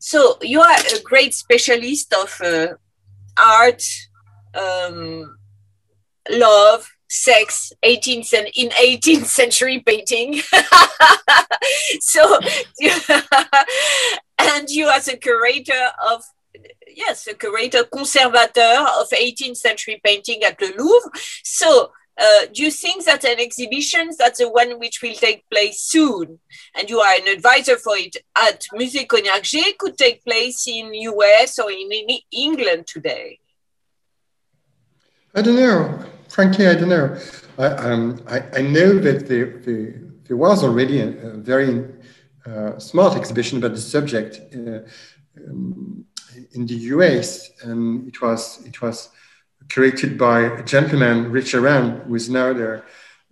so you are a great specialist of uh, art, um, love, sex 18th and in 18th century painting. So and you as a curator of yes a curator conservateur of 18th century painting at the louvre. So uh, do you think that an exhibition that's the one which will take place soon and you are an advisor for it at musée cognacq could take place in us or in, in england today i don't know frankly, I don't know. I, um, I, I, know that there, there, there was already a, a very uh, smart exhibition about the subject uh, um, in the US, and it was it was curated by a gentleman, Richard Rand, who is now the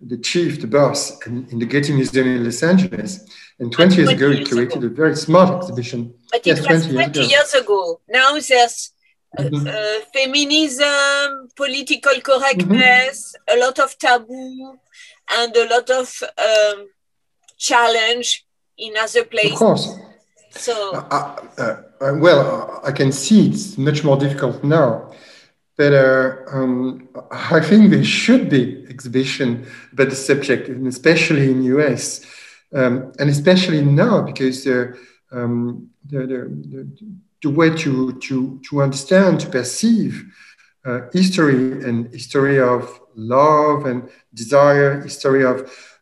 the chief, the boss in, in the Getty Museum in Los Angeles. And 20 years ago, he curated ago. a very smart exhibition. But yes, it was 20, 20 years, ago. years ago. Now there's mm-hmm. uh, feminism, political correctness, mm-hmm. a lot of taboo, and a lot of um, challenge in other places. Of course. So, uh, uh, uh well, I can see it's much more difficult now. But uh, um, I think there should be exhibition about the subject, and especially in US, um, and especially now because um, the, the, the the way to, to, to understand, to perceive uh, history and history of love and desire, history of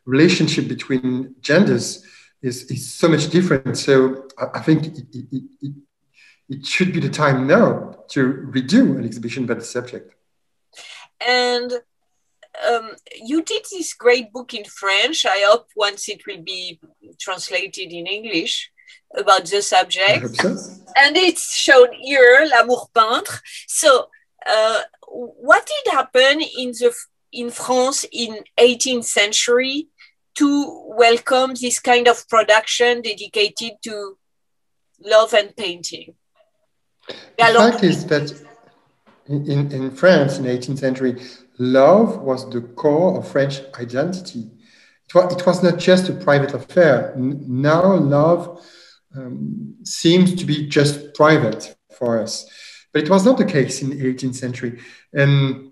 relationship between genders is, is so much different. So I, I think it, it, it, should be the time now to redo an exhibition about the subject. And um, you did this great book in French. I hope once it will be translated in English about the subject. So. And it's shown here, L'amour peintre. So, uh, what did happen in the in France in 18th century to welcome this kind of production dedicated to love and painting? The fact is that in, in France in the 18th century, love was the core of French identity. It was, it was not just a private affair. Now love um, seems to be just private for us. But it was not the case in the 18th century. And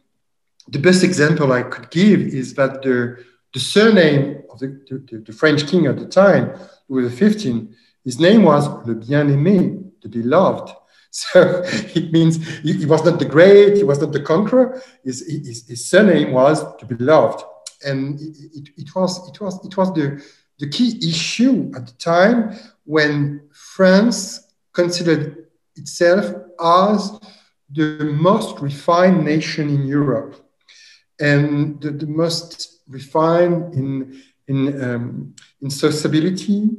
the best example I could give is that the, the surname of the, the, the French king at the time, Louis XV, his name was Le Bien-Aimé, the beloved. So it means he, he, was not the great, he was not the conqueror. His, his, his surname was to be loved. and it, it, it, was it was it was the the key issue at the time when France considered itself as the most refined nation in Europe and the, the most refined in, in, um, in sociability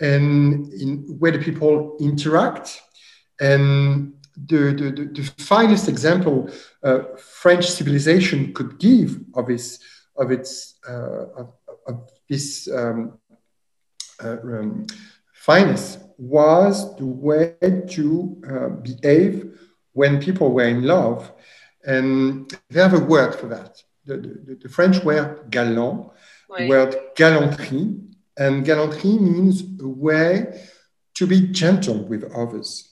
and in where the people interact. And the, the, the, the finest example uh, French civilization could give of its, of its uh, of, of this um, uh, um, finest was the way to uh, behave when people were in love. And they have a word for that. The, the, the French word galant, the word galanterie. And galanterie means a way to be gentle with others.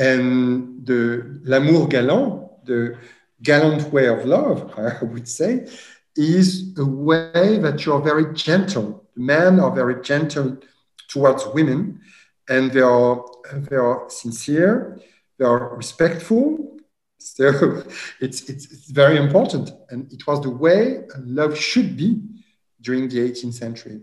And the l'amour galant, the gallant way of love, I would say, is a way that you're very gentle. Men are very gentle towards women, and they are they are sincere, they are respectful. So it's, it's, it's very important, and it was the way love should be during the 18th century.